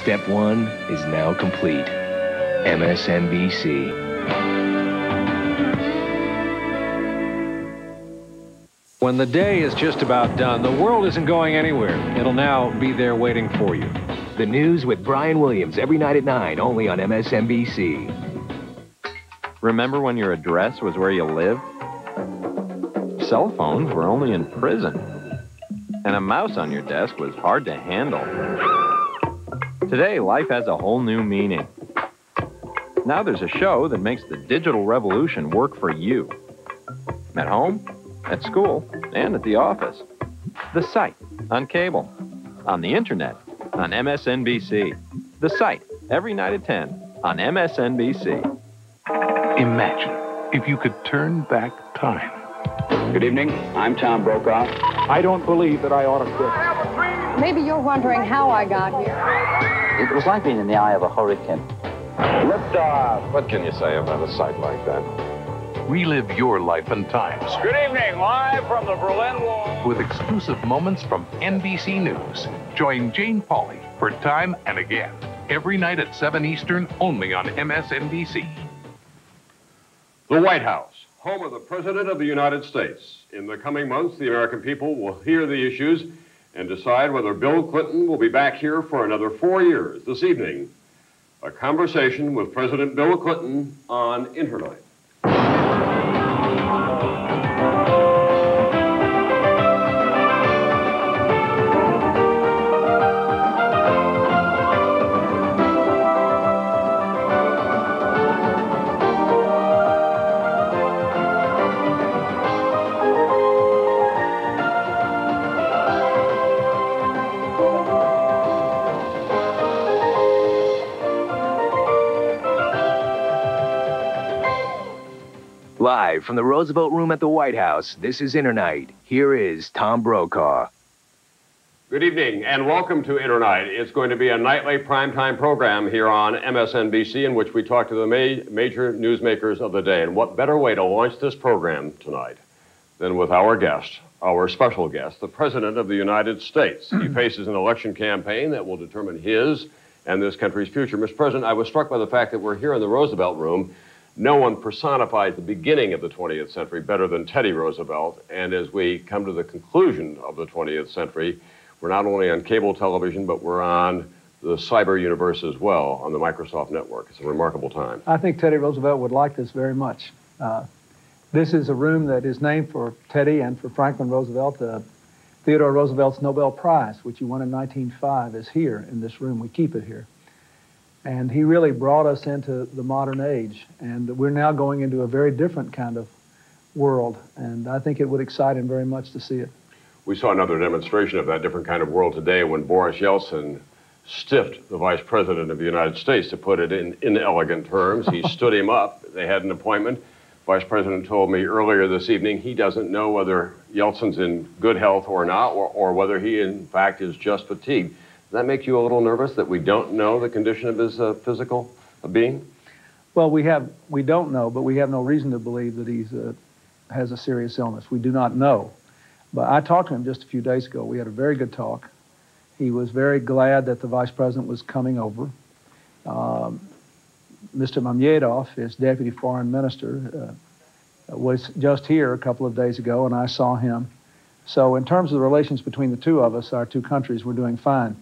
Step one is now complete. MSNBC. When the day is just about done, the world isn't going anywhere. It'll now be there waiting for you. The news with Brian Williams every night at 9, only on MSNBC. Remember when your address was where you lived? Cell phones were only in prison. And a mouse on your desk was hard to handle. Today, life has a whole new meaning. Now there's a show that makes the digital revolution work for you. At home, at school, and at the office. The site, on cable, on the internet, on MSNBC. The site, every night at 10, on MSNBC. Imagine if you could turn back time. Good evening. I'm Tom Brokaw. I don't believe that I ought to quit. Maybe you're wondering how I got here. It was like being in the eye of a hurricane. Liftoff. What can you say about a sight like that? Relive your life and times. Good evening, live from the Berlin Wall. With exclusive moments from NBC News. Join Jane Pauley for Time and Again. Every night at 7 Eastern, only on MSNBC. The White House, home of the President of the United States. In the coming months, the American people will hear the issues and decide whether Bill Clinton will be back here for another four years. This evening, a conversation with President Bill Clinton on Internight. Live from the Roosevelt Room at the White House, this is Internight. Here is Tom Brokaw. Good evening and welcome to Internight. It's going to be a nightly primetime program here on MSNBC in which we talk to the ma- major newsmakers of the day. And what better way to launch this program tonight than with our guest, our special guest, the President of the United States. he faces an election campaign that will determine his and this country's future. Mr. President, I was struck by the fact that we're here in the Roosevelt Room. No one personifies the beginning of the 20th century better than Teddy Roosevelt. And as we come to the conclusion of the 20th century, we're not only on cable television, but we're on the cyber universe as well on the Microsoft network. It's a remarkable time. I think Teddy Roosevelt would like this very much. Uh, this is a room that is named for Teddy and for Franklin Roosevelt. Uh, Theodore Roosevelt's Nobel Prize, which he won in 1905, is here in this room. We keep it here. And he really brought us into the modern age. And we're now going into a very different kind of world. And I think it would excite him very much to see it. We saw another demonstration of that different kind of world today when Boris Yeltsin stiffed the Vice President of the United States, to put it in inelegant terms. He stood him up. They had an appointment. Vice President told me earlier this evening he doesn't know whether Yeltsin's in good health or not, or, or whether he, in fact, is just fatigued. Does that make you a little nervous that we don't know the condition of his uh, physical being? Well, we have we don't know, but we have no reason to believe that he's uh, has a serious illness. We do not know. But I talked to him just a few days ago. We had a very good talk. He was very glad that the vice president was coming over. Um, Mr. Mamedov, his deputy foreign minister, uh, was just here a couple of days ago, and I saw him. So, in terms of the relations between the two of us, our two countries, we're doing fine.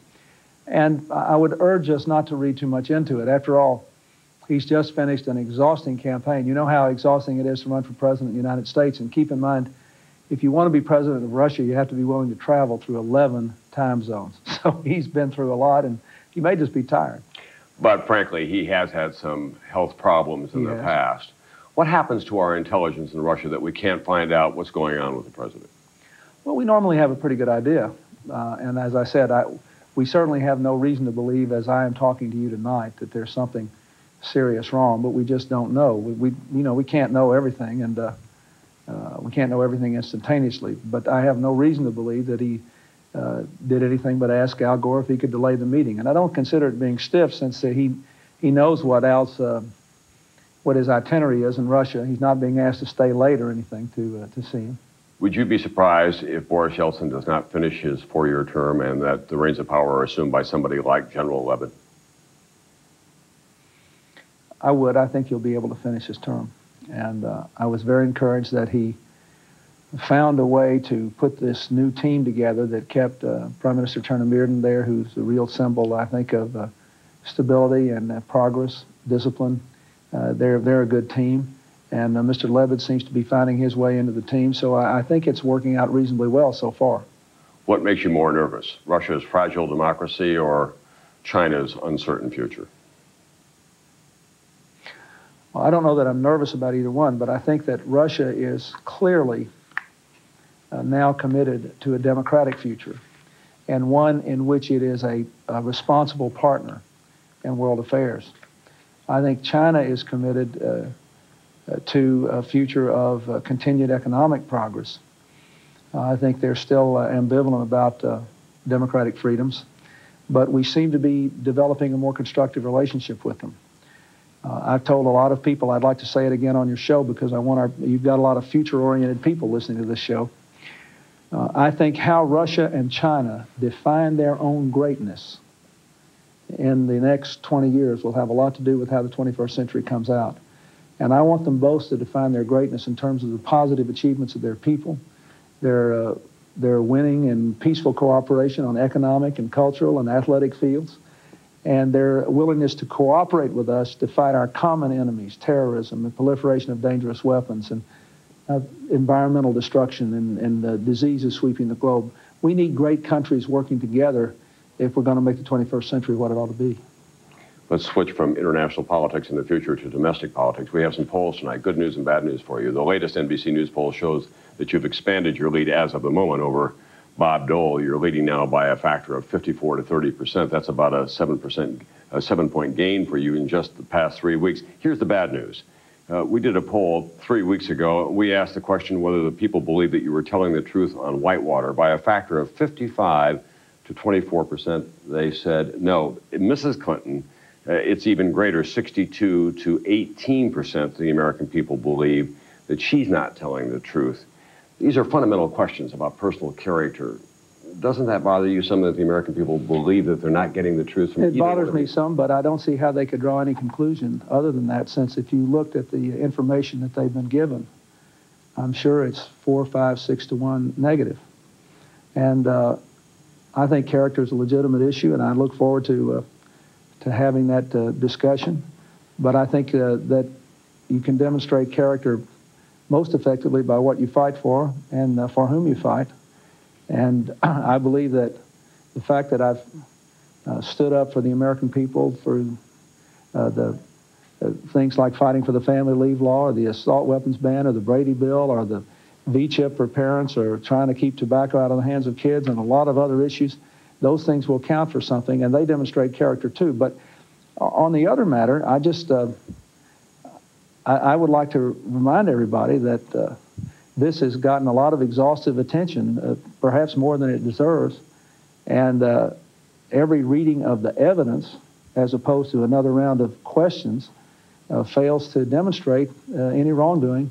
And I would urge us not to read too much into it. After all, he's just finished an exhausting campaign. You know how exhausting it is to run for president of the United States. And keep in mind, if you want to be president of Russia, you have to be willing to travel through 11 time zones. So he's been through a lot, and he may just be tired. But frankly, he has had some health problems in He the has. past. What happens to our intelligence in Russia that we can't find out what's going on with the president? Well, we normally have a pretty good idea. Uh, and as I said, I, we certainly have no reason to believe, as I am talking to you tonight, that there's something serious wrong, but we just don't know. We, we you know, we can't know everything, and uh, uh, we can't know everything instantaneously. But I have no reason to believe that he uh, did anything but ask Al Gore if he could delay the meeting. And I don't consider it being stiff since he, he knows what Al's, uh, what his itinerary is in Russia. He's not being asked to stay late or anything to, uh, to see him. Would you be surprised if Boris Yeltsin does not finish his four year term and that the reins of power are assumed by somebody like General Lebed? I would. I think he'll be able to finish his term. And uh, I was very encouraged that he found a way to put this new team together that kept uh, Prime Minister Chernomyrdin there, who's a real symbol, I think, of uh, stability and uh, progress, discipline. Uh, they're, they're a good team. And uh, Mr. Lebed seems to be finding his way into the team. So I, I think it's working out reasonably well so far. What makes you more nervous, Russia's fragile democracy or China's uncertain future? Well, I don't know that I'm nervous about either one, but I think that Russia is clearly uh, now committed to a democratic future and one in which it is a, a, responsible partner in world affairs. I think China is committed uh, to a future of uh, continued economic progress. I think they're still uh, ambivalent about uh, democratic freedoms, but we seem to be developing a more constructive relationship with them. Uh, I've told a lot of people, I'd like to say it again on your show because I want our, you've got a lot of future oriented people listening to this show. Uh, I think how Russia and China define their own greatness in the next 20 years will have a lot to do with how the 21st century comes out. And I want them both to define their greatness in terms of the positive achievements of their people, their, uh, their winning and peaceful cooperation on economic and cultural and athletic fields, and their willingness to cooperate with us to fight our common enemies, terrorism, the proliferation of dangerous weapons, and uh, environmental destruction and, and uh, diseases sweeping the globe. We need great countries working together if we're going to make the 21st century what it ought to be. Let's switch from international politics in the future to domestic politics. We have some polls tonight, good news and bad news for you. The latest NBC News poll shows that you've expanded your lead as of the moment over Bob Dole. You're leading now by a factor of 54 to 30 percent. That's about a 7 percent, a seven-point gain for you in just the past three weeks. Here's the bad news. Uh, we did a poll three weeks ago. We asked the question whether the people believe that you were telling the truth on Whitewater. By a factor of 55 to 24 percent, they said no. Mrs. Clinton, uh, it's even greater, 62 to 18 percent of the American people believe that she's not telling the truth. These are fundamental questions about personal character. Doesn't that bother you some that the American people believe that they're not getting the truth from It bothers me some, but I don't see how they could draw any conclusion other than that, since if you looked at the information that they've been given, I'm sure it's four, five, six to one negative. And uh, I think character is a legitimate issue, and I look forward to uh, to having that uh, discussion. But I think uh, that you can demonstrate character most effectively by what you fight for and uh, for whom you fight. And I believe that the fact that I've uh, stood up for the American people for uh, the uh, things like fighting for the family leave law or the assault weapons ban or the Brady bill or the V-chip for parents or trying to keep tobacco out of the hands of kids and a lot of other issues, those things will count for something and they demonstrate character too. But on the other matter, I just uh, I, I would like to remind everybody that uh, this has gotten a lot of exhaustive attention, uh, perhaps more than it deserves. And uh, every reading of the evidence, as opposed to another round of questions, uh, fails to demonstrate uh, any wrongdoing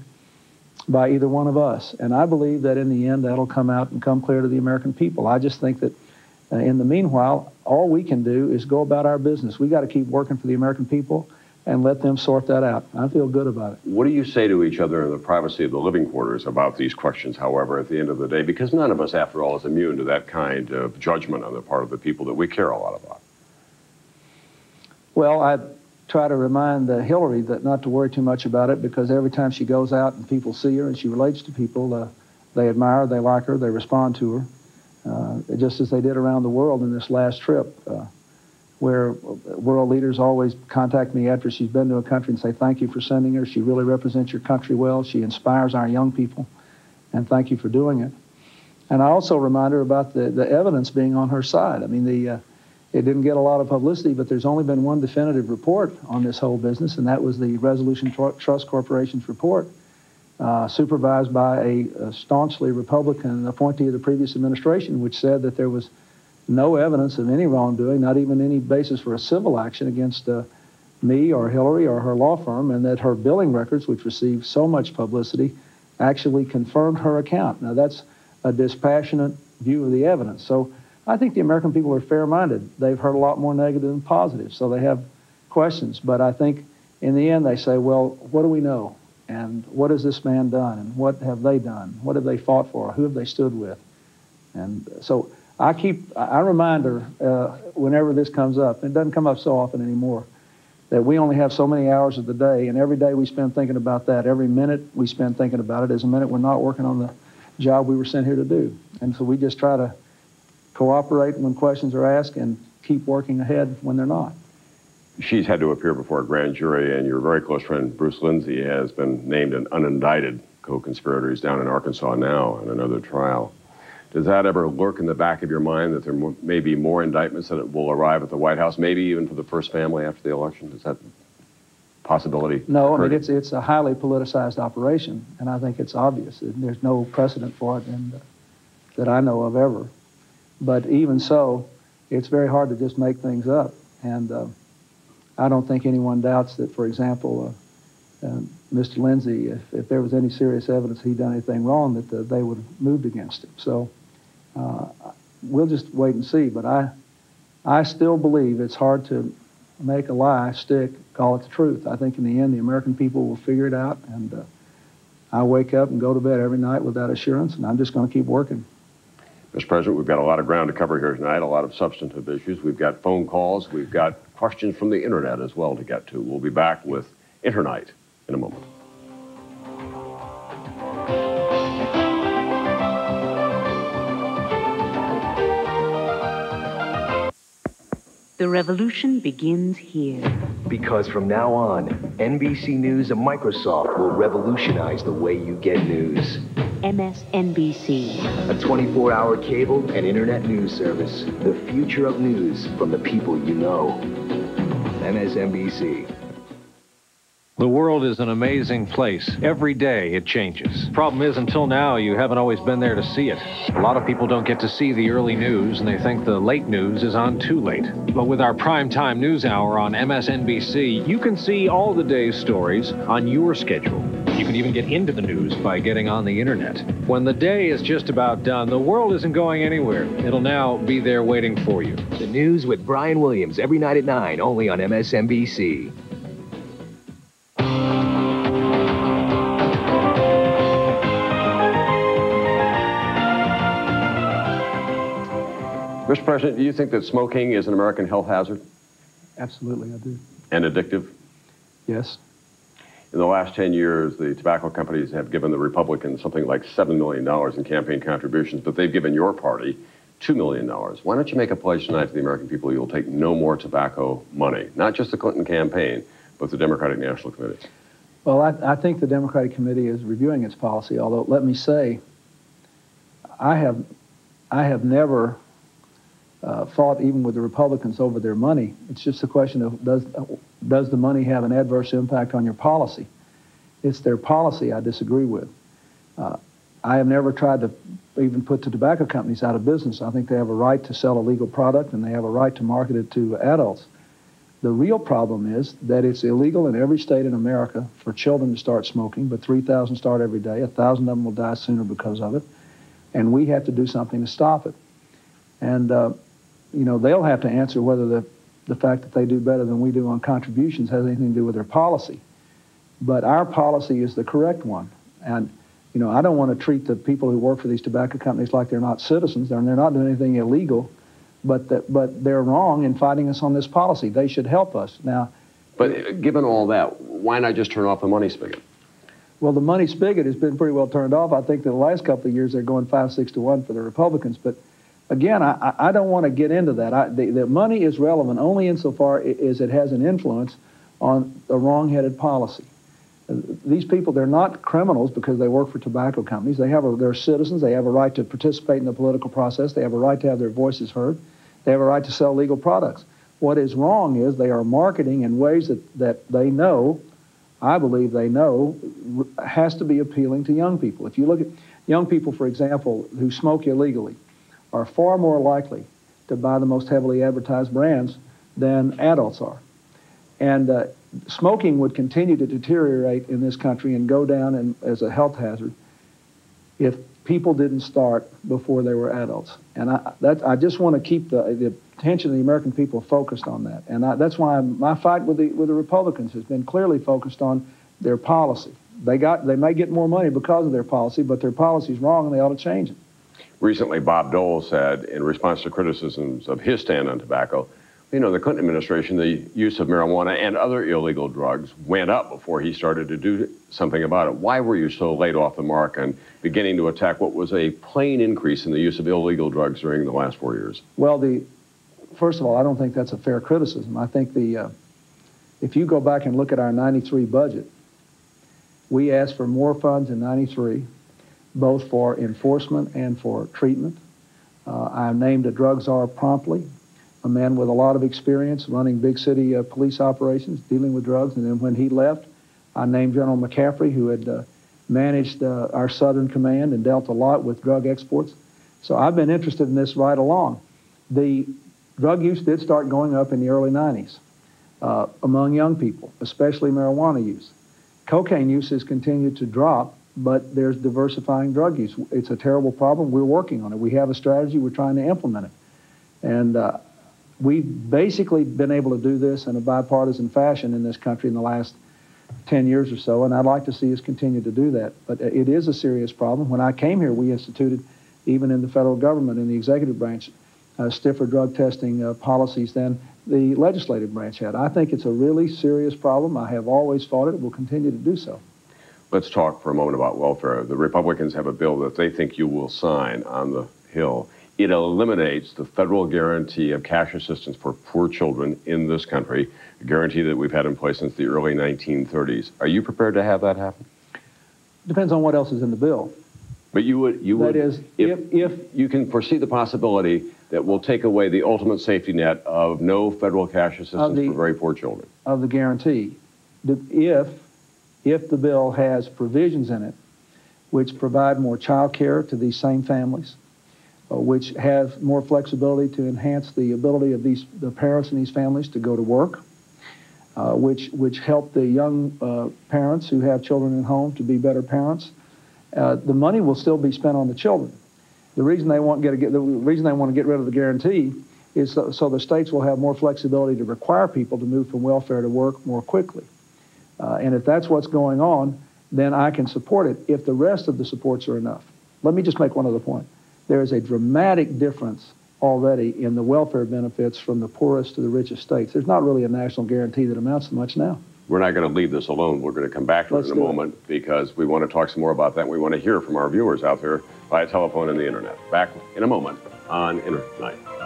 by either one of us. And I believe that in the end, that'll come out and come clear to the American people. I just think that uh, in the meanwhile, all we can do is go about our business. We got to keep working for the American people and let them sort that out. I feel good about it. What do you say to each other in the privacy of the living quarters about these questions, however, at the end of the day? Because none of us, after all, is immune to that kind of judgment on the part of the people that we care a lot about. Well, I try to remind uh, Hillary that not to worry too much about it because every time she goes out and people see her and she relates to people, uh, they admire they like her, they respond to her, uh, just as they did around the world in this last trip. Uh, where world leaders always contact me after she's been to a country and say, thank you for sending her. She really represents your country well. She inspires our young people, and thank you for doing it. And I also remind her about the, the evidence being on her side. I mean, the, uh, it didn't get a lot of publicity, but there's only been one definitive report on this whole business, and that was the Resolution Trust Corporation's report, uh, supervised by a, a staunchly Republican appointee of the previous administration, which said that there was – no evidence of any wrongdoing, not even any basis for a civil action against uh, me or Hillary or her law firm, and that her billing records, which received so much publicity, actually confirmed her account. Now, that's a dispassionate view of the evidence. So I think the American people are fair minded. They've heard a lot more negative than positive, so they have questions. But I think in the end, they say, well, what do we know? And what has this man done? And what have they done? What have they fought for? Who have they stood with? And so I keep, I remind her uh, whenever this comes up, it doesn't come up so often anymore, that we only have so many hours of the day, and every day we spend thinking about that. Every minute we spend thinking about it is a minute we're not working on the job we were sent here to do. And so we just try to cooperate when questions are asked and keep working ahead when they're not. She's had to appear before a grand jury, and your very close friend Bruce Lindsey has been named an unindicted co-conspirator. He's down in Arkansas now in another trial. Does that ever lurk in the back of your mind that there may be more indictments that will arrive at the White House, maybe even for the first family after the election? Is that possibility? No, I mean, it's, it's a highly politicized operation, and I think it's obvious. There's no precedent for it in, that I know of ever. But even so, it's very hard to just make things up. And uh, I don't think anyone doubts that, for example, uh, uh, Mr. Lindsey, if, if there was any serious evidence he'd done anything wrong, that uh, they would have moved against him. So uh, we'll just wait and see. But I, I still believe it's hard to make a lie stick, call it the truth. I think in the end, the American people will figure it out. And uh, I wake up and go to bed every night with that assurance, and I'm just going to keep working. Mr. President, we've got a lot of ground to cover here tonight, a lot of substantive issues. We've got phone calls, we've got questions from the internet as well to get to. We'll be back with Internight in a moment. The revolution begins here. Because from now on, NBC News and Microsoft will revolutionize the way you get news. MSNBC. A 24 hour cable and internet news service. The future of news from the people you know. MSNBC. The world is an amazing place. Every day it changes. Problem is, until now, you haven't always been there to see it. A lot of people don't get to see the early news, and they think the late news is on too late. But with our primetime news hour on MSNBC, you can see all the day's stories on your schedule. You can even get into the news by getting on the internet. When the day is just about done, the world isn't going anywhere. It'll now be there waiting for you. The news with Brian Williams every night at 9, only on MSNBC. Mr. President, do you think that smoking is an American health hazard? Absolutely, I do. And addictive? Yes. In the last 10 years, the tobacco companies have given the Republicans something like $7 million in campaign contributions, but they've given your party $2 million. Why don't you make a pledge tonight to the American people you'll take no more tobacco money? Not just the Clinton campaign, but the Democratic National Committee. Well, I, I think the Democratic Committee is reviewing its policy, although let me say, I have, I have never uh, fought even with the Republicans over their money. It's just a question of does, does the money have an adverse impact on your policy? It's their policy I disagree with. Uh, I have never tried to even put the tobacco companies out of business. I think they have a right to sell a legal product and they have a right to market it to adults. The real problem is that it's illegal in every state in America for children to start smoking, but 3,000 start every day. 1,000 of them will die sooner because of it. And we have to do something to stop it. And uh, you know, they'll have to answer whether the, the fact that they do better than we do on contributions has anything to do with their policy. But our policy is the correct one. And, you know, I don't want to treat the people who work for these tobacco companies like they're not citizens. They're, they're not doing anything illegal, but, that, but they're wrong in fighting us on this policy. They should help us. Now, but uh, given all that, why not just turn off the money spigot? Well, the money spigot has been pretty well turned off. I think that the last couple of years they're going five, six to one for the Republicans. But again, I, I don't want to get into that. I, the, the money is relevant only insofar as it has an influence on a wrong-headed policy. These people, they're not criminals because they work for tobacco companies. They have a, they're citizens. They have a right to participate in the political process. They have a right to have their voices heard. They have a right to sell legal products. What is wrong is they are marketing in ways that, that they know, I believe they know, has to be appealing to young people. If you look at young people, for example, who smoke illegally, are far more likely to buy the most heavily advertised brands than adults are. And uh, smoking would continue to deteriorate in this country and go down in, as a health hazard if people didn't start before they were adults. And I, that, I just want to keep the, the attention of the American people focused on that. And I, that's why my fight with the, with the Republicans has been clearly focused on their policy. They, got, they may get more money because of their policy, but their policy is wrong and they ought to change it. Recently, Bob Dole said, in response to criticisms of his stand on tobacco, you know, the Clinton administration, the use of marijuana and other illegal drugs went up before he started to do something about it. Why were you so late off the mark and beginning to attack what was a plain increase in the use of illegal drugs during the last four years? Well, the first of all, I don't think that's a fair criticism. I think the uh, if you go back and look at our 93 budget, we asked for more funds in 93, both for enforcement and for treatment. Uh, I named a drug czar promptly a man with a lot of experience running big city uh, police operations, dealing with drugs. And then when he left, I named General McCaffrey, who had uh, managed uh, our Southern Command and dealt a lot with drug exports. So I've been interested in this right along. The drug use did start going up in the early 90s uh, among young people, especially marijuana use. Cocaine use has continued to drop, but there's diversifying drug use. It's a terrible problem. We're working on it. We have a strategy. We're trying to implement it. And uh, we've basically been able to do this in a bipartisan fashion in this country in the last 10 years or so, and I'd like to see us continue to do that. But it is a serious problem. When I came here, we instituted, even in the federal government, in the executive branch, uh, stiffer drug testing uh, policies than the legislative branch had. I think it's a really serious problem. I have always fought it. We'll continue to do so. Let's talk for a moment about welfare. The Republicans have a bill that they think you will sign on the Hill it eliminates the federal guarantee of cash assistance for poor children in this country, a guarantee that we've had in place since the early 1930s. Are you prepared to have that happen? Depends on what else is in the bill. But you would, you that would, is, if, if, if you can foresee the possibility that we'll take away the ultimate safety net of no federal cash assistance the, for very poor children. Of the guarantee, if if the bill has provisions in it which provide more child care to these same families, uh, which have more flexibility to enhance the ability of these the parents in these families to go to work, uh, which which help the young uh, parents who have children at home to be better parents. Uh, the money will still be spent on the children. The reason they want get, get the reason they want to get rid of the guarantee is so, so, the states will have more flexibility to require people to move from welfare to work more quickly. Uh, and if that's what's going on, then I can support it if the rest of the supports are enough. Let me just make one other point there is a dramatic difference already in the welfare benefits from the poorest to the richest states. There's not really a national guarantee that amounts to much now. We're not going to leave this alone. We're going to come back to Let's it in a moment it. because we want to talk some more about that. We want to hear from our viewers out there via telephone and the internet. Back in a moment on Internight.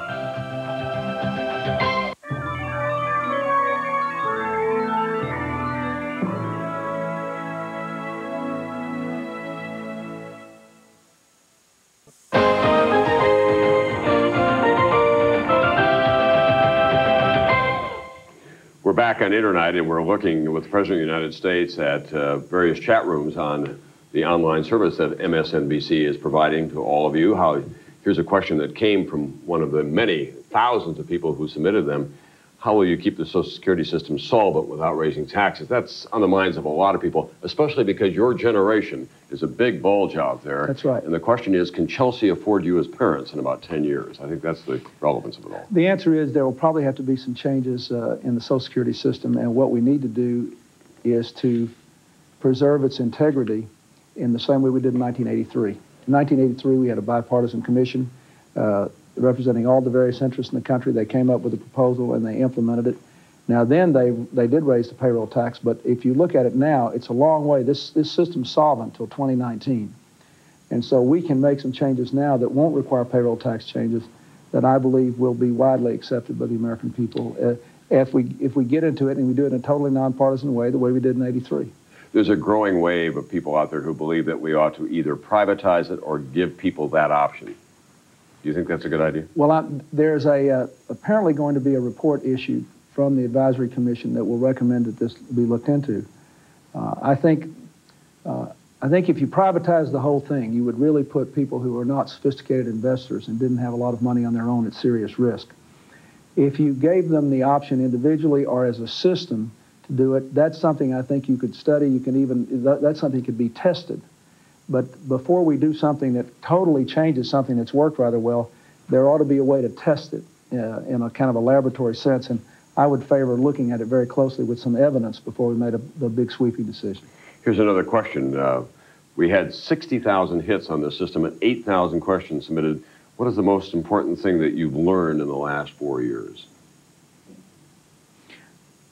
Back on Internight and we're looking with the President of the United States at uh, various chat rooms on the online service that MSNBC is providing to all of you. How, here's a question that came from one of the many thousands of people who submitted them how will you keep the Social Security system solvent without raising taxes? That's on the minds of a lot of people, especially because your generation is a big bulge out there. That's right. And the question is, can Chelsea afford you as parents in about 10 years? I think that's the relevance of it all. The answer is there will probably have to be some changes uh, in the Social Security system, and what we need to do is to preserve its integrity in the same way we did in 1983. In 1983, we had a bipartisan commission. Uh, representing all the various interests in the country. They came up with a proposal and they implemented it. Now then they they did raise the payroll tax, but if you look at it now, it's a long way. This this system's solvent until 2019. And so we can make some changes now that won't require payroll tax changes that I believe will be widely accepted by the American people uh, if we if we get into it and we do it in a totally nonpartisan way, the way we did in 83. There's a growing wave of people out there who believe that we ought to either privatize it or give people that option. Do you think that's a good idea? Well, I, there's a uh, apparently going to be a report issued from the advisory commission that will recommend that this be looked into. Uh, I think uh, I think if you privatize the whole thing, you would really put people who are not sophisticated investors and didn't have a lot of money on their own at serious risk. If you gave them the option individually or as a system to do it, that's something I think you could study. You can even that, that's something that could be tested But before we do something that totally changes something that's worked rather well, there ought to be a way to test it uh, in a kind of a laboratory sense. And I would favor looking at it very closely with some evidence before we made a, a big sweeping decision. Here's another question. Uh, we had 60,000 hits on this system and 8,000 questions submitted. What is the most important thing that you've learned in the last four years?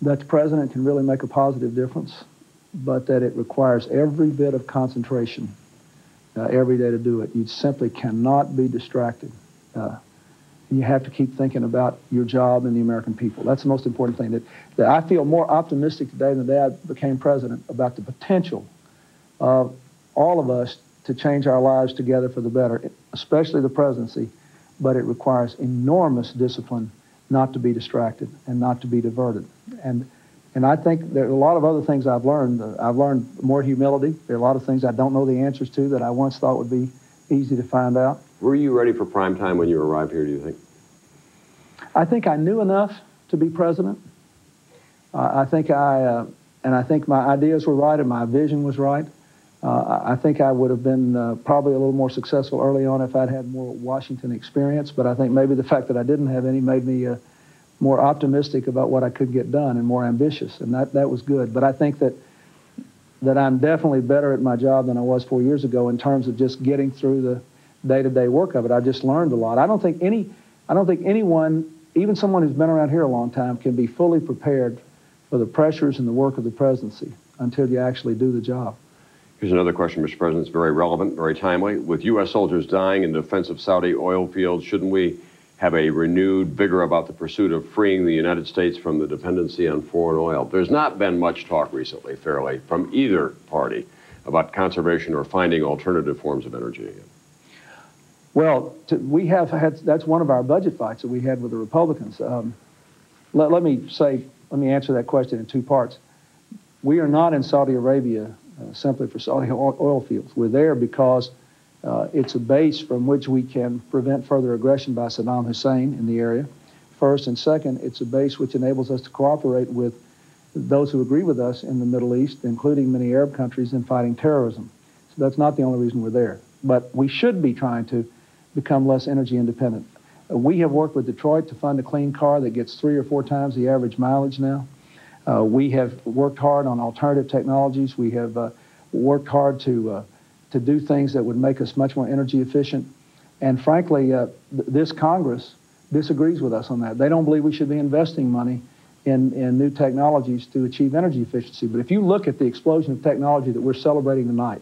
That the president can really make a positive difference, but that it requires every bit of concentration uh, every day to do it. You simply cannot be distracted. Uh, you have to keep thinking about your job and the American people. That's the most important thing. That, that I feel more optimistic today than the day I became president about the potential of all of us to change our lives together for the better, especially the presidency. But it requires enormous discipline not to be distracted and not to be diverted. And and I think there are a lot of other things I've learned. Uh, I've learned more humility. There are a lot of things I don't know the answers to that I once thought would be easy to find out. Were you ready for prime time when you arrived here, do you think? I think I knew enough to be president. Uh, I think I, uh, and I think my ideas were right and my vision was right. Uh, I think I would have been uh, probably a little more successful early on if I'd had more Washington experience, but I think maybe the fact that I didn't have any made me uh, more optimistic about what I could get done and more ambitious, and that, that was good. But I think that that I'm definitely better at my job than I was four years ago in terms of just getting through the day-to-day work of it. I just learned a lot. I don't think any, I don't think anyone, even someone who's been around here a long time, can be fully prepared for the pressures and the work of the presidency until you actually do the job. Here's another question, Mr. President. It's very relevant, very timely. With U.S. soldiers dying in defense of Saudi oil fields, shouldn't we have a renewed vigor about the pursuit of freeing the United States from the dependency on foreign oil? There's not been much talk recently, fairly, from either party about conservation or finding alternative forms of energy. Well, to, we have had, that's one of our budget fights that we had with the Republicans. Um, let, let me say, let me answer that question in two parts. We are not in Saudi Arabia uh, simply for Saudi oil fields. We're there because uh, it's a base from which we can prevent further aggression by Saddam Hussein in the area, first. And second, it's a base which enables us to cooperate with those who agree with us in the Middle East, including many Arab countries, in fighting terrorism. So that's not the only reason we're there. But we should be trying to become less energy independent. Uh, we have worked with Detroit to fund a clean car that gets three or four times the average mileage now. Uh, we have worked hard on alternative technologies. We have uh, worked hard to, uh, to do things that would make us much more energy efficient. And frankly, uh, th this Congress disagrees with us on that. They don't believe we should be investing money in, in new technologies to achieve energy efficiency. But if you look at the explosion of technology that we're celebrating tonight,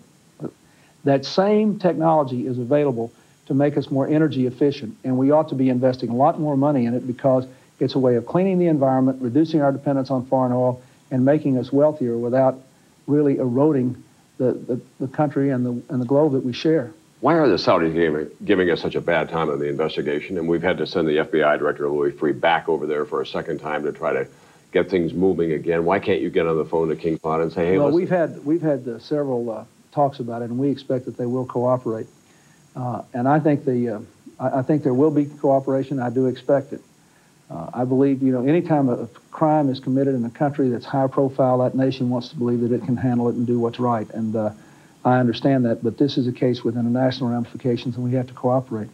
that same technology is available to make us more energy efficient. And we ought to be investing a lot more money in it because it's a way of cleaning the environment, reducing our dependence on foreign oil, and making us wealthier without really eroding the, the, the country and the, and the globe that we share. Why are the Saudis giving, giving us such a bad time on the investigation? And we've had to send the FBI director, Louis Freeh, back over there for a second time to try to get things moving again. Why can't you get on the phone to King Fahd and say, hey, well, we've had, we've had uh, several uh, talks about it, and we expect that they will cooperate. Uh, and I think the uh, I, I, think there will be cooperation. I do expect it. Uh, I believe you know anytime a crime is committed in a country that's high profile, that nation wants to believe that it can handle it and do what's right. And uh, I understand that, but this is a case with international ramifications, and we have to cooperate.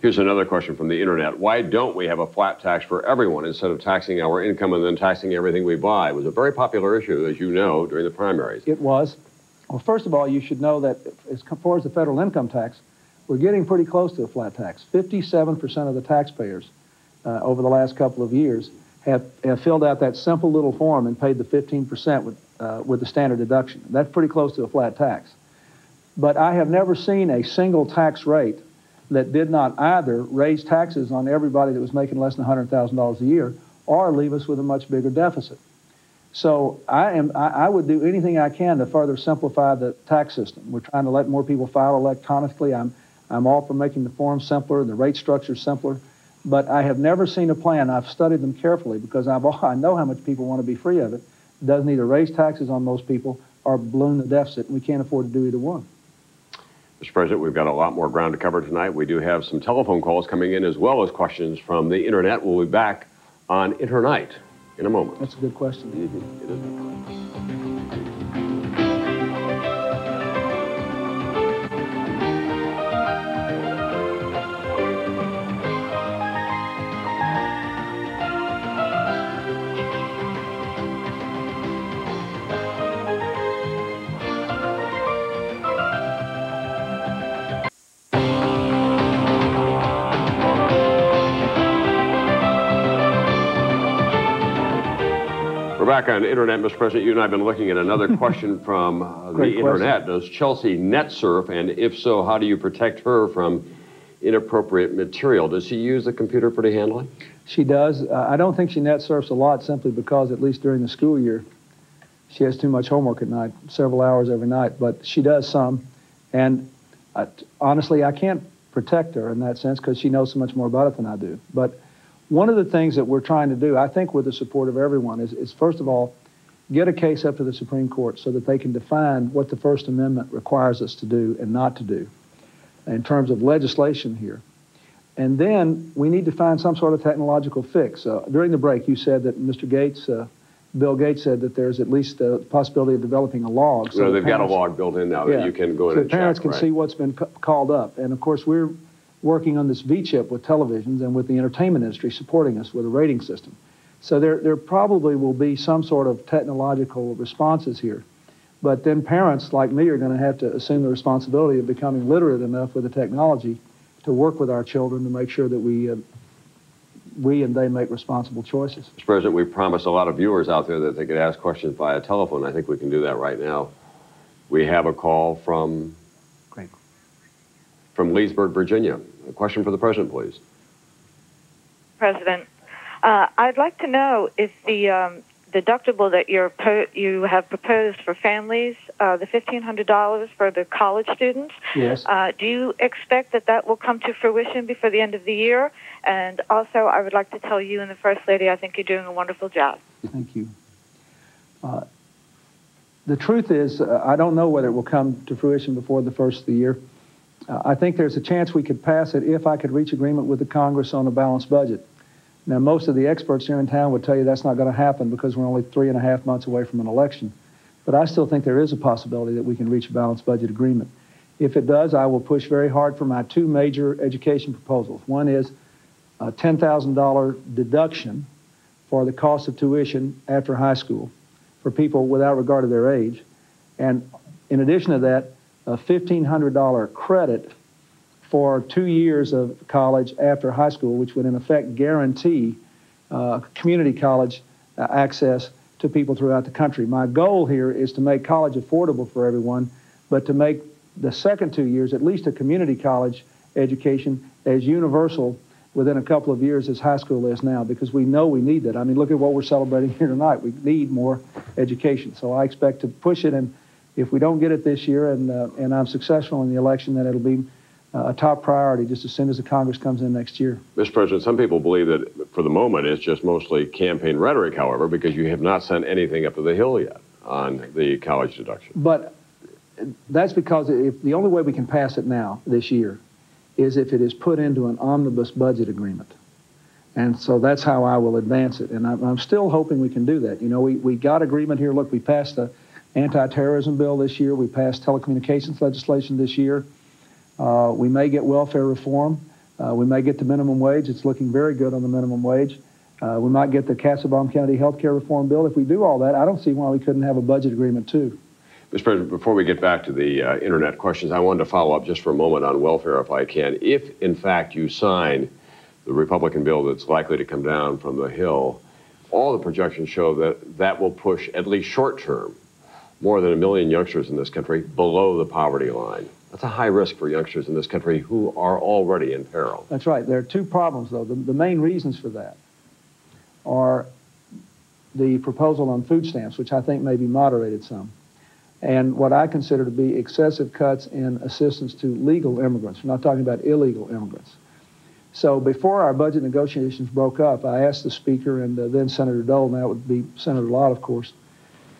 Here's another question from the internet. Why don't we have a flat tax for everyone instead of taxing our income and then taxing everything we buy? It was a very popular issue, as you know, during the primaries. It was. Well, first of all, you should know that as far as the federal income tax, we're getting pretty close to a flat tax. 57% of the taxpayers uh, over the last couple of years have, have filled out that simple little form and paid the 15% with, uh, with the standard deduction. That's pretty close to a flat tax. But I have never seen a single tax rate that did not either raise taxes on everybody that was making less than $100,000 a year or leave us with a much bigger deficit. So I am I, would do anything I can to further simplify the tax system. We're trying to let more people file electronically. I'm I'm all for making the form simpler, the rate structure simpler, but I have never seen a plan. I've studied them carefully because I've, I know how much people want to be free of it. It doesn't either raise taxes on most people or balloon the deficit, and we can't afford to do either one. Mr. President, we've got a lot more ground to cover tonight. We do have some telephone calls coming in as well as questions from the internet. We'll be back on Internight in a moment. That's a good question. Mm -hmm. We're back on Internight, Mr. President. You and I have been looking at another question from uh, the Great internet. Does Chelsea net surf? And if so, how do you protect her from inappropriate material? Does she use the computer pretty handily? She does. Uh, I don't think she net surfs a lot simply because, at least during the school year, she has too much homework at night, several hours every night. But she does some. And uh, honestly, I can't protect her in that sense because she knows so much more about it than I do. But one of the things that we're trying to do, I think with the support of everyone, is, is first of all, get a case up to the Supreme Court so that they can define what the First Amendment requires us to do and not to do in terms of legislation here. And then we need to find some sort of technological fix. Uh, during the break, you said that Mr. Gates, uh, Bill Gates said that there's at least a possibility of developing a log. So they've got a log built in now Yeah. that you can go in so and parents check, can right? see what's been called up. And of course, we're working on this V-chip with televisions and with the entertainment industry supporting us with a rating system. So there, there probably will be some sort of technological responses here. But then parents like me are going to have to assume the responsibility of becoming literate enough with the technology to work with our children to make sure that we, uh, we and they make responsible choices. Mr. President, we promised a lot of viewers out there that they could ask questions via telephone. I think we can do that right now. We have a call from Great. from Leesburg, Virginia. A question for the president, please. President. Uh, I'd like to know if the um, deductible that you're po- you have proposed for families, uh, the $1,500 for the college students, Yes. uh, do you expect that that will come to fruition before the end of the year? And also, I would like to tell you and the First Lady, I think you're doing a wonderful job. Thank you. Uh, the truth is, uh, I don't know whether it will come to fruition before the first of the year. I think there's a chance we could pass it if I could reach agreement with the Congress on a balanced budget. Now, most of the experts here in town would tell you that's not going to happen because we're only three and a half months away from an election. But I still think there is a possibility that we can reach a balanced budget agreement. If it does, I will push very hard for my two major education proposals. One is a $10,000 deduction for the cost of tuition after high school for people without regard to their age. And in addition to that, a $1,500 credit for two years of college after high school, which would in effect guarantee uh, community college uh, access to people throughout the country. My goal here is to make college affordable for everyone, but to make the second two years at least a community college education as universal within a couple of years as high school is now because we know we need that. I mean, look at what we're celebrating here tonight. We need more education. So I expect to push it, and if we don't get it this year and, uh, and I'm successful in the election, then it'll be uh, a top priority just as soon as the Congress comes in next year. Mr. President, some people believe that for the moment it's just mostly campaign rhetoric, however, because you have not sent anything up to the Hill yet on the college deduction. But that's because if the only way we can pass it now this year is if it is put into an omnibus budget agreement. And so that's how I will advance it. And I'm, I'm still hoping we can do that. You know, we, we got agreement here. Look, we passed the anti-terrorism bill this year. We passed telecommunications legislation this year. Uh, we may get welfare reform. Uh, we may get the minimum wage. It's looking very good on the minimum wage. Uh, we might get the Kassebaum-Kennedy health care reform bill. If we do all that, I don't see why we couldn't have a budget agreement too. Mr. President, before we get back to the uh, internet questions, I wanted to follow up just for a moment on welfare, if I can. If, in fact, you sign the Republican bill that's likely to come down from the Hill, all the projections show that that will push, at least short term, more than a million youngsters in this country below the poverty line. That's a high risk for youngsters in this country who are already in peril. That's right. There are two problems, though. The, the main reasons for that are the proposal on food stamps, which I think may be moderated some, and what I consider to be excessive cuts in assistance to legal immigrants. We're not talking about illegal immigrants. So before our budget negotiations broke up, I asked the Speaker and uh, then Senator Dole, now it would be Senator Lott, of course,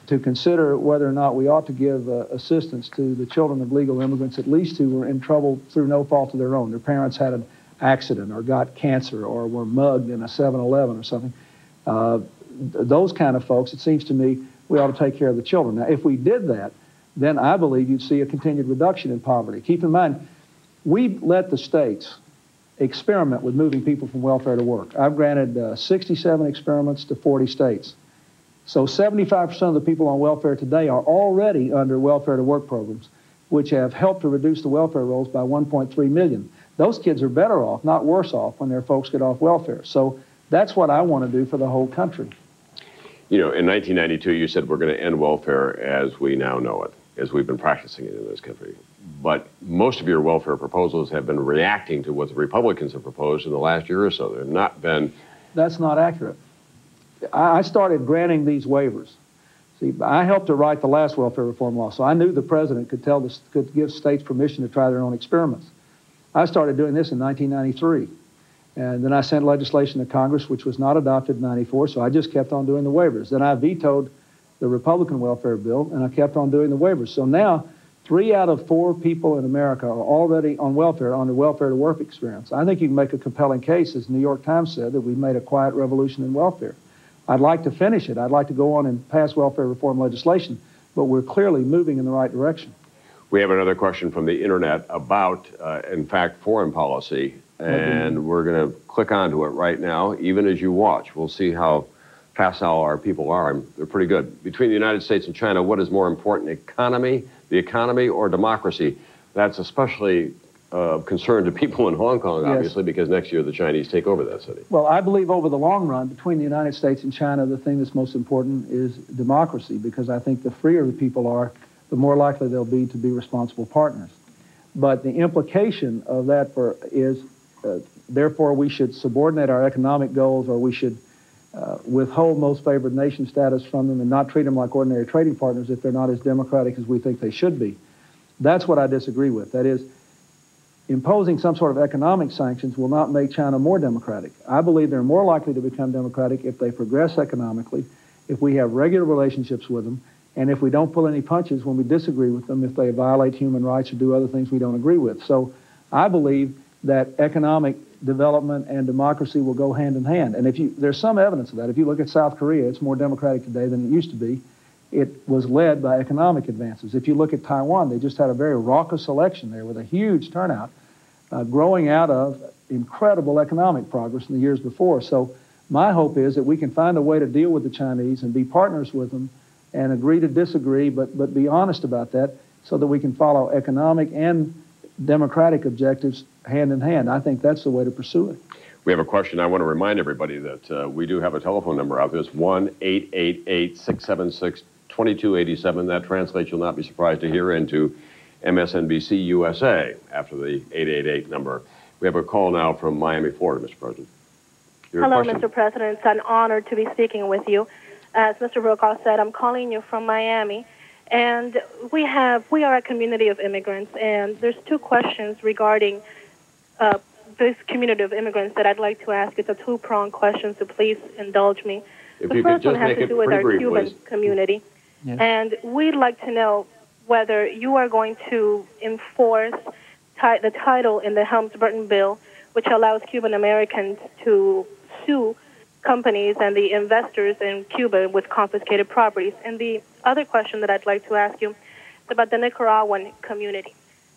to consider whether or not we ought to give uh, assistance to the children of legal immigrants, at least who were in trouble through no fault of their own. Their parents had an accident or got cancer or were mugged in a 7-Eleven or something. Uh, those kind of folks, it seems to me, we ought to take care of the children. Now, if we did that, then I believe you'd see a continued reduction in poverty. Keep in mind, we let the states experiment with moving people from welfare to work. I've granted uh, 67 experiments to 40 states. So 75% of the people on welfare today are already under welfare to work programs, which have helped to reduce the welfare rolls by 1.3 million. Those kids are better off, not worse off, when their folks get off welfare. So that's what I want to do for the whole country. You know, in 1992, you said we're going to end welfare as we now know it, as we've been practicing it in this country. But most of your welfare proposals have been reacting to what the Republicans have proposed in the last year or so. They've not been. That's not accurate. I started granting these waivers. See, I helped to write the last welfare reform law, so I knew the president could tell the, could give states permission to try their own experiments. I started doing this in 1993. And then I sent legislation to Congress, which was not adopted in 94, so I just kept on doing the waivers. Then I vetoed the Republican welfare bill, and I kept on doing the waivers. So now, three out of four people in America are already on welfare, on the welfare to work experience. I think you can make a compelling case, as the New York Times said, that we've made a quiet revolution in welfare. I'd like to finish it. I'd like to go on and pass welfare reform legislation, but we're clearly moving in the right direction. We have another question from the internet about, uh, in fact, foreign policy and we're going to click onto it right now, even as you watch. We'll see how facile our people are. They're pretty good. Between the United States and China, what is more important, economy, the economy, or democracy? That's especially uh, concern to people in Hong Kong, obviously, yes. because next year the Chinese take over that city. Well, I believe over the long run, between the United States and China, the thing that's most important is democracy, because I think the freer the people are, the more likely they'll be to be responsible partners. But the implication of that for is uh, therefore, we should subordinate our economic goals or we should uh, withhold most favored nation status from them and not treat them like ordinary trading partners if they're not as democratic as we think they should be. That's what I disagree with. That is, imposing some sort of economic sanctions will not make China more democratic. I believe they're more likely to become democratic if they progress economically, if we have regular relationships with them, and if we don't pull any punches when we disagree with them, if they violate human rights or do other things we don't agree with. So I believe that economic development and democracy will go hand in hand. And if you, there's some evidence of that. If you look at South Korea, it's more democratic today than it used to be. It was led by economic advances. If you look at Taiwan, they just had a very raucous election there with a huge turnout, uh, growing out of incredible economic progress in the years before. So my hope is that we can find a way to deal with the Chinese and be partners with them and agree to disagree, but, but be honest about that so that we can follow economic and democratic objectives hand in hand. I think that's the way to pursue it. We have a question. I want to remind everybody that uh, we do have a telephone number out there. It's 1 888 676 2287. That translates, you'll not be surprised to hear, into MSNBC USA after the 888 number. We have a call now from Miami, Florida, Mr. President. Your Hello, question? Mr. President. It's an honor to be speaking with you. As Mr. Brokaw said, I'm calling you from Miami. And we have we are a community of immigrants, and there's two questions regarding uh, this community of immigrants that I'd like to ask. It's a two-pronged question, so please indulge me. If the first one has to do with our brief, Cuban please. community, and we'd like to know whether you are going to enforce the title in the Helms-Burton bill, which allows Cuban Americans to sue companies and the investors in Cuba with confiscated properties. And the other question that I'd like to ask you is about the Nicaraguan community.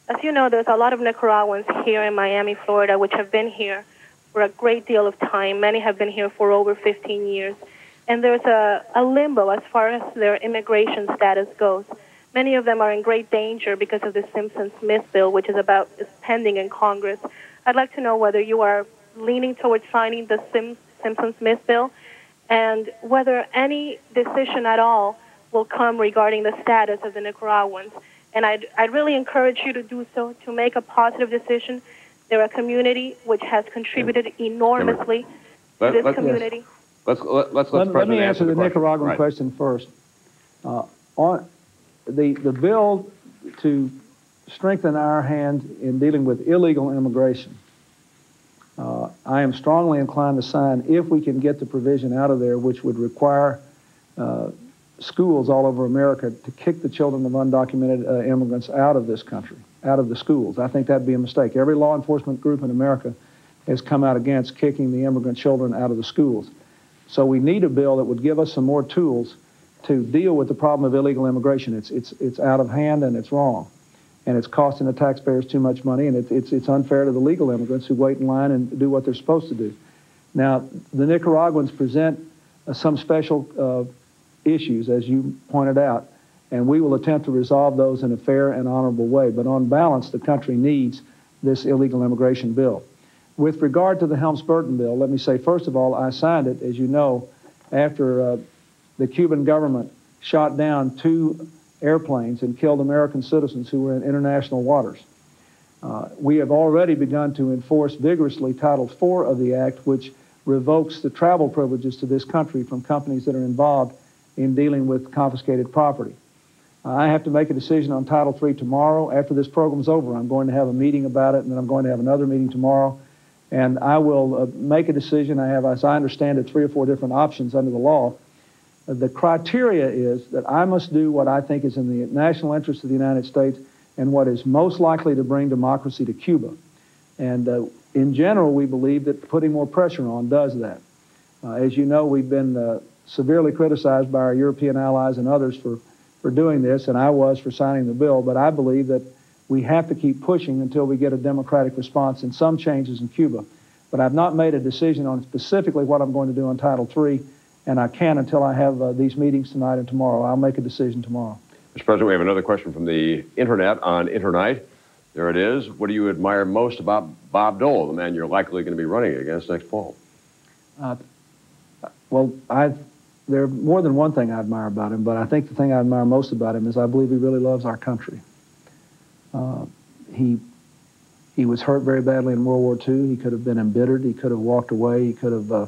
As you know, there's a lot of Nicaraguans here in Miami, Florida, which have been here for a great deal of time. Many have been here for over 15 years. And there's a, a limbo as far as their immigration status goes. Many of them are in great danger because of the Simpson-Smith bill, which is about is pending in Congress. I'd like to know whether you are leaning towards signing the Sim- Simpson-Smith bill and whether any decision at all will come regarding the status of the Nicaraguans. And I'd, I'd really encourage you to do so, to make a positive decision. They're a community which has contributed enormously let, to this community. Let's, let, let's, let, let me answer the, the Nicaraguan right. question first. Uh, on the, the bill to strengthen our hand in dealing with illegal immigration, uh, I am strongly inclined to sign if we can get the provision out of there which would require uh, schools all over America to kick the children of undocumented uh, immigrants out of this country, out of the schools. I think that'd be a mistake. Every law enforcement group in America has come out against kicking the immigrant children out of the schools. So we need a bill that would give us some more tools to deal with the problem of illegal immigration. It's, it's, it's out of hand and it's wrong. And it's costing the taxpayers too much money, and it, it's, it's unfair to the legal immigrants who wait in line and do what they're supposed to do. Now, the Nicaraguans present uh, some special uh, issues, as you pointed out, and we will attempt to resolve those in a fair and honorable way. But on balance, the country needs this illegal immigration bill. With regard to the Helms-Burton bill, let me say, first of all, I signed it, as you know, after uh, the Cuban government shot down two airplanes and killed American citizens who were in international waters. Uh, we have already begun to enforce vigorously Title IV of the Act, which revokes the travel privileges to this country from companies that are involved in dealing with confiscated property. I have to make a decision on Title III tomorrow. After this program is over, I'm going to have a meeting about it, and then I'm going to have another meeting tomorrow. And I will uh, make a decision. I have, as I understand it, three or four different options under the law. Uh, the criteria is that I must do what I think is in the national interest of the United States and what is most likely to bring democracy to Cuba. And uh, in general, we believe that putting more pressure on does that. Uh, as you know, we've been uh, severely criticized by our European allies and others for, for doing this, and I was for signing the bill, but I believe that we have to keep pushing until we get a democratic response and some changes in Cuba. But I've not made a decision on specifically what I'm going to do on Title III, and I can't until I have uh, these meetings tonight and tomorrow. I'll make a decision tomorrow. Mr. President, we have another question from the internet on Internight. There it is. What do you admire most about Bob Dole, the man you're likely going to be running against next fall? Uh, well, I there's more than one thing I admire about him, but I think the thing I admire most about him is I believe he really loves our country. Uh, he he was hurt very badly in World War II. He could have been embittered. He could have walked away. He could have uh,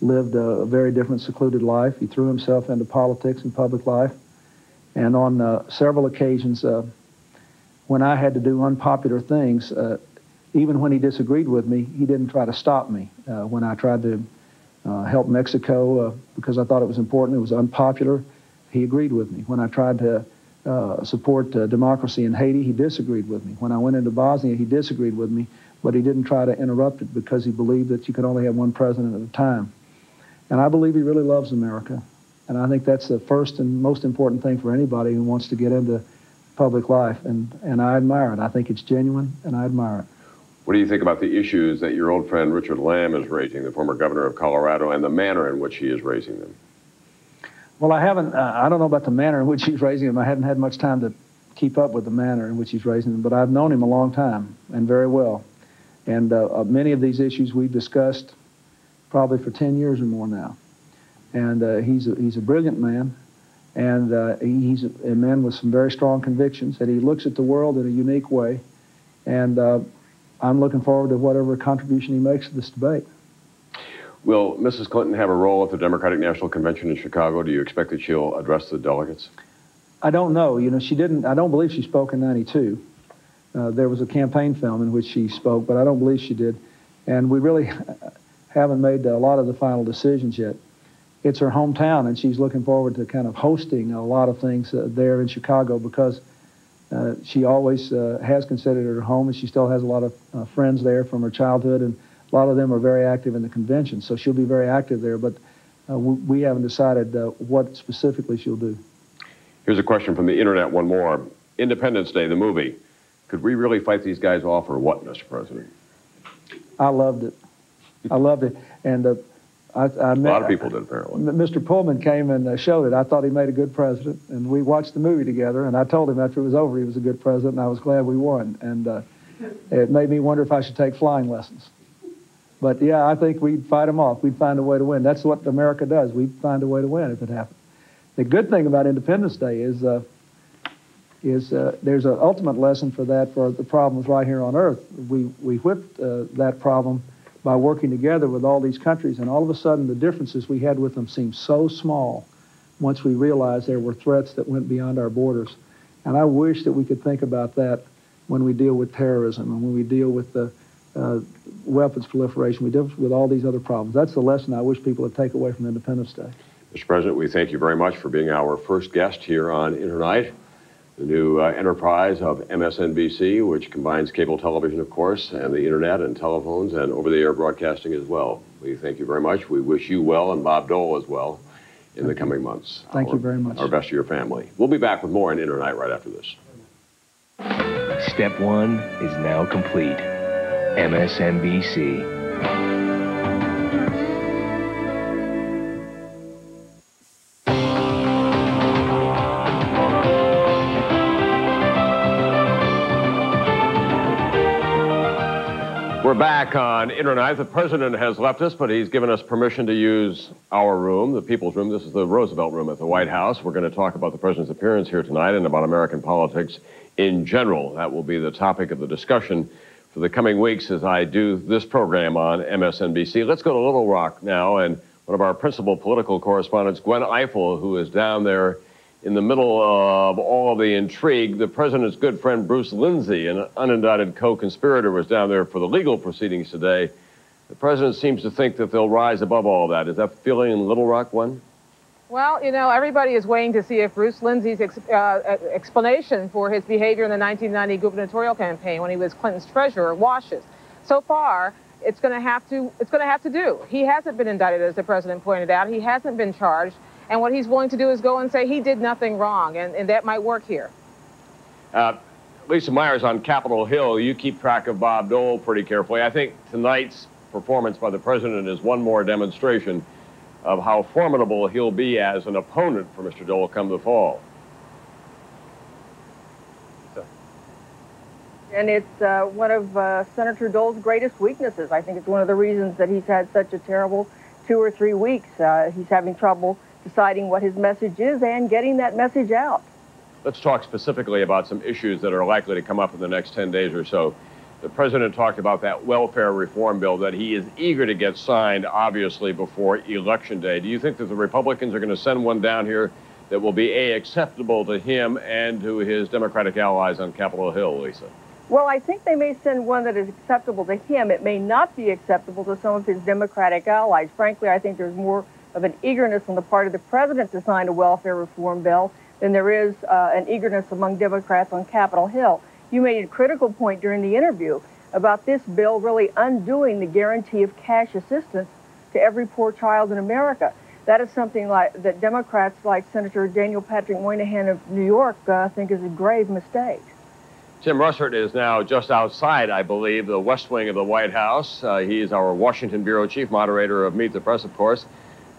lived a, very different, secluded life. He threw himself into politics and public life. And on uh, several occasions, uh, when I had to do unpopular things, uh, even when he disagreed with me, he didn't try to stop me. Uh, when I tried to help Mexico because I thought it was important, it was unpopular, he agreed with me. When I tried to Uh, support uh, democracy in Haiti, he disagreed with me. When I went into Bosnia, he disagreed with me, but he didn't try to interrupt it because he believed that you could only have one president at a time. And I believe he really loves America. And I think that's the first and most important thing for anybody who wants to get into public life. And, and I admire it. I think it's genuine, and I admire it. What do you think about the issues that your old friend Richard Lamm is raising, the former governor of Colorado, and the manner in which he is raising them? Well, I haven't, uh, I don't know about the manner in which he's raising them. I haven't had much time to keep up with the manner in which he's raising them, but I've known him a long time and very well. And uh, uh many of these issues we've discussed probably for 10 years or more now and uh, he's a, he's a brilliant man, and uh, he's a, a, man with some very strong convictions. and he looks at the world in a unique way, and uh, I'm looking forward to whatever contribution he makes to this debate. Will Mrs. Clinton have a role at the Democratic National Convention in Chicago? Do you expect that she'll address the delegates? I don't know. You know, she didn't. I don't believe she spoke in '92. Uh, there was a campaign film in which she spoke, but I don't believe she did. And we really haven't made a lot of the final decisions yet it's her hometown, and she's looking forward to kind of hosting a lot of things uh, there in Chicago because uh, she always uh, has considered it her home, and she still has a lot of uh, friends there from her childhood, and a lot of them are very active in the convention, so she'll be very active there. But uh, we, we, haven't decided uh, what specifically she'll do. Here's a question from the internet. One more: Independence Day, the movie. Could we really fight these guys off, or what, Mr. President? I loved it. I loved it, and I, I met, a lot of people did, apparently. Mr. Pullman came and uh, showed it. I thought he made a good president, and we watched the movie together. And I told him after it was over he was a good president, and I was glad we won. And uh, it made me wonder if I should take flying lessons. But yeah, I think we'd fight them off. We'd find a way to win. That's what America does. We'd find a way to win if it happened. The good thing about Independence Day is uh, is uh, there's an ultimate lesson for that for the problems right here on Earth. We we whipped uh, that problem by working together with all these countries, and all of a sudden the differences we had with them seemed so small once we realized there were threats that went beyond our borders. And I wish that we could think about that when we deal with terrorism and when we deal with the uh, weapons proliferation, we deal with all these other problems. That's the lesson I wish people would take away from Independence Day. Mr. President, we thank you very much for being our first guest here on Internight the new uh, enterprise of MSNBC, which combines cable television, of course, and the internet and telephones and over-the-air broadcasting as well. We thank you very much. We wish you well and Bob Dole as well in thank the coming months. Thank our, you very much. Our best to your family. We'll be back with more on Internight right after this. Step one is now complete. MSNBC. We're back on Internight. The president has left us, but he's given us permission to use our room, the People's Room. This is the Roosevelt Room at the White House. We're going to talk about the president's appearance here tonight and about American politics in general. That will be the topic of the discussion for the coming weeks as I do this program on MSNBC. Let's go to Little Rock now, and one of our principal political correspondents, Gwen Ifill, who is down there in the middle of all the intrigue, the president's good friend Bruce Lindsey, an unindicted co-conspirator, was down there for the legal proceedings today. The president seems to think that they'll rise above all that. Is that feeling in Little Rock one? Well, you know, everybody is waiting to see if Bruce Lindsey's ex uh, explanation for his behavior in the 1990 gubernatorial campaign when he was Clinton's treasurer washes. So far, it's going to have to it's going to have to do. He hasn't been indicted, as the president pointed out. He hasn't been charged. And what he's willing to do is go and say he did nothing wrong, and, and that might work here. Uh, Lisa Myers on Capitol Hill, you keep track of Bob Dole pretty carefully. I think tonight's performance by the president is one more demonstration of how formidable he'll be as an opponent for Mr. Dole come the fall. And it's uh, one of uh, Senator Dole's greatest weaknesses. I think it's one of the reasons that he's had such a terrible two or three weeks. Uh, he's having trouble deciding what his message is and getting that message out. Let's talk specifically about some issues that are likely to come up in the next 10 days or so. The president talked about that welfare reform bill that he is eager to get signed, obviously, before Election Day. Do you think that the Republicans are going to send one down here that will be, A, acceptable to him and to his Democratic allies on Capitol Hill, Lisa? Well, I think they may send one that is acceptable to him. It may not be acceptable to some of his Democratic allies. Frankly, I think there's more of an eagerness on the part of the president to sign a welfare reform bill than there is uh, an eagerness among Democrats on Capitol Hill. You made a critical point during the interview about this bill really undoing the guarantee of cash assistance to every poor child in America. That is something like that Democrats like Senator Daniel Patrick Moynihan of New York uh, think is a grave mistake. Tim Russert is now just outside, I believe, the West Wing of the White House. Uh, he is our Washington bureau chief, moderator of Meet the Press, of course.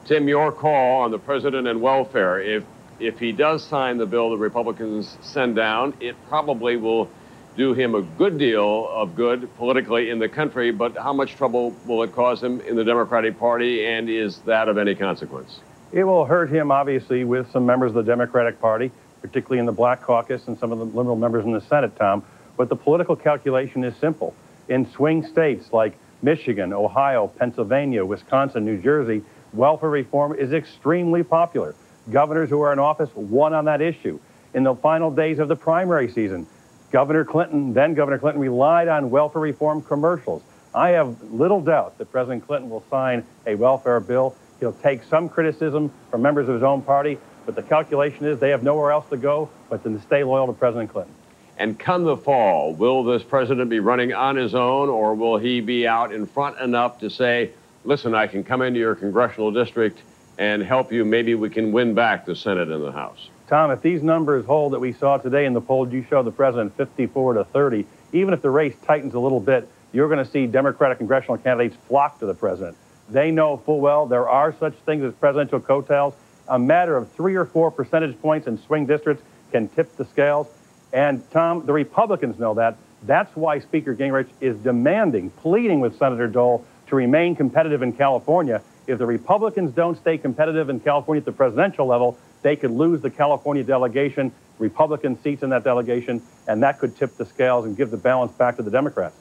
Tim, your call on the president and welfare. If if he does sign the bill the Republicans send down, it probably will do him a good deal of good politically in the country, but how much trouble will it cause him in the Democratic Party, and is that of any consequence? It will hurt him, obviously, with some members of the Democratic Party, particularly in the Black Caucus and some of the liberal members in the Senate, Tom. But the political calculation is simple. In swing states like Michigan, Ohio, Pennsylvania, Wisconsin, New Jersey, welfare reform is extremely popular. Governors who are in office won on that issue. In the final days of the primary season, Governor Clinton, then Governor Clinton, relied on welfare reform commercials. I have little doubt that President Clinton will sign a welfare bill. He'll take some criticism from members of his own party, but the calculation is they have nowhere else to go but to stay loyal to President Clinton. And come the fall, will this president be running on his own, or will he be out in front enough to say, listen, I can come into your congressional district and help you. Maybe we can win back the Senate and the House. Tom, if these numbers hold that we saw today in the poll, you show the president 54 to 30. Even if the race tightens a little bit, you're going to see Democratic congressional candidates flock to the president. They know full well there are such things as presidential coattails. A matter of three or four percentage points in swing districts can tip the scales. And Tom, the Republicans know that. That's why Speaker Gingrich is demanding, pleading with Senator Dole to remain competitive in California. If the Republicans don't stay competitive in California at the presidential level, they could lose the California delegation, Republican seats in that delegation, and that could tip the scales and give the balance back to the Democrats.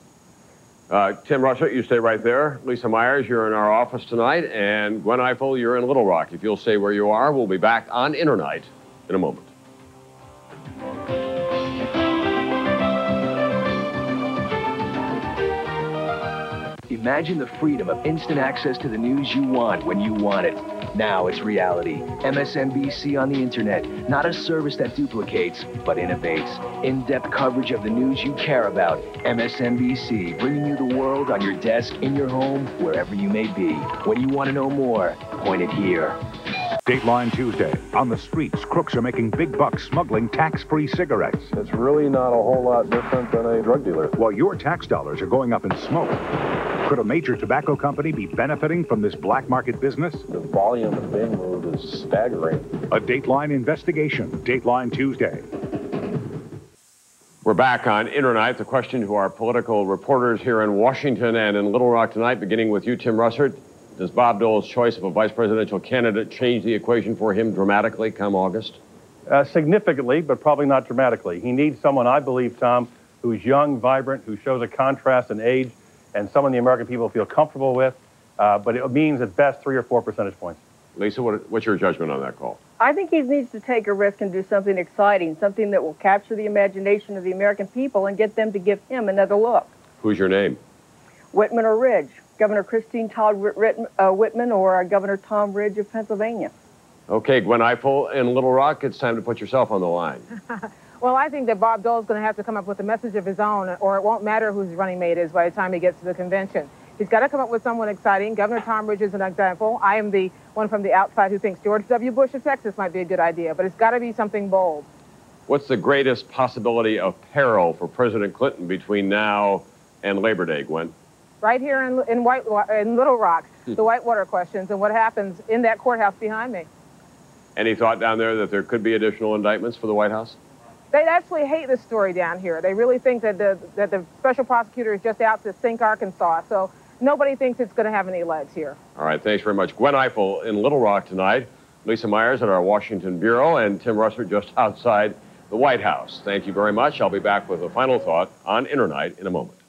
Uh, Tim Russert, you stay right there. Lisa Myers, you're in our office tonight, and Gwen Ifill, you're in Little Rock. If you'll stay where you are, we'll be back on Internight in a moment. Imagine the freedom of instant access to the news you want when you want it. Now it's reality. MSNBC on the internet, not a service that duplicates, but innovates. In-depth coverage of the news you care about. MSNBC, bringing you the world on your desk, in your home, wherever you may be. When you want to know more, point it here. Dateline Tuesday. On the streets, crooks are making big bucks smuggling tax-free cigarettes. It's really not a whole lot different than a drug dealer. While your tax dollars are going up in smoke, could a major tobacco company be benefiting from this black market business? The volume of being moved is staggering. A Dateline investigation. Dateline Tuesday. We're back on Internight. The question to our political reporters here in Washington and in Little Rock tonight, beginning with you, Tim Russert. Does Bob Dole's choice of a vice presidential candidate change the equation for him dramatically come August? Uh, significantly, but probably not dramatically. He needs someone, I believe, Tom, who's young, vibrant, who shows a contrast in age, and someone the American people feel comfortable with. Uh, but it means at best three or four percentage points. Lisa, what, what's your judgment on that call? I think he needs to take a risk and do something exciting, something that will capture the imagination of the American people and get them to give him another look. Who's your name? Whitman or Ridge. Governor Christine Todd uh, Whitman or uh, Governor Tom Ridge of Pennsylvania. Okay, Gwen Ifill in Little Rock, it's time to put yourself on the line. well, I think that Bob Dole is going to have to come up with a message of his own, or it won't matter who his running mate is by the time he gets to the convention. He's got to come up with someone exciting. Governor Tom Ridge is an example. I am the one from the outside who thinks George W. Bush of Texas might be a good idea, but it's got to be something bold. What's the greatest possibility of peril for President Clinton between now and Labor Day, Gwen? Right here in, in, White, in Little Rock, hmm. the Whitewater questions and what happens in that courthouse behind me. Any thought down there that there could be additional indictments for the White House? They actually hate this story down here. They really think that the, that the special prosecutor is just out to sink Arkansas. So nobody thinks it's going to have any legs here. All right, thanks very much. Gwen Ifill in Little Rock tonight, Lisa Myers at our Washington Bureau, and Tim Russert just outside the White House. Thank you very much. I'll be back with a final thought on Internight in a moment.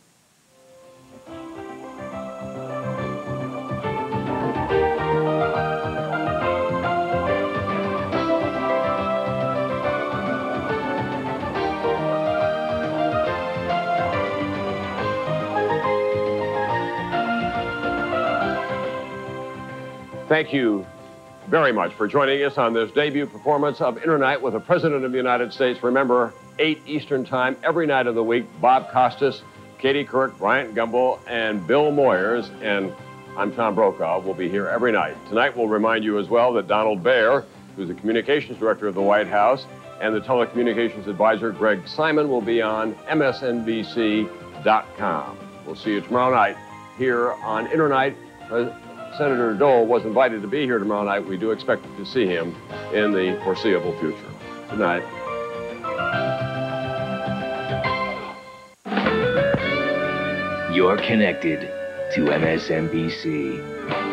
Thank you very much for joining us on this debut performance of Internight with the President of the United States. Remember, 8 Eastern Time every night of the week. Bob Costas, Katie Couric, Bryant Gumbel, and Bill Moyers. And I'm Tom Brokaw. We'll be here every night. Tonight, we'll remind you as well that Donald Baer, who's the communications director of the White House, and the telecommunications advisor, Greg Simon, will be on MSNBC.com. We'll see you tomorrow night here on Internight. Uh, Senator Dole was invited to be here tomorrow night. We do expect to see him in the foreseeable future. Good night. You're connected to MSNBC.